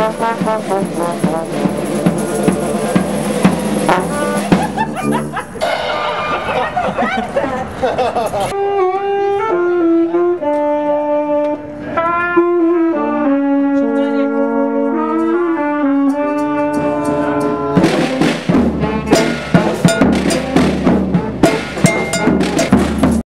Ha ha ha!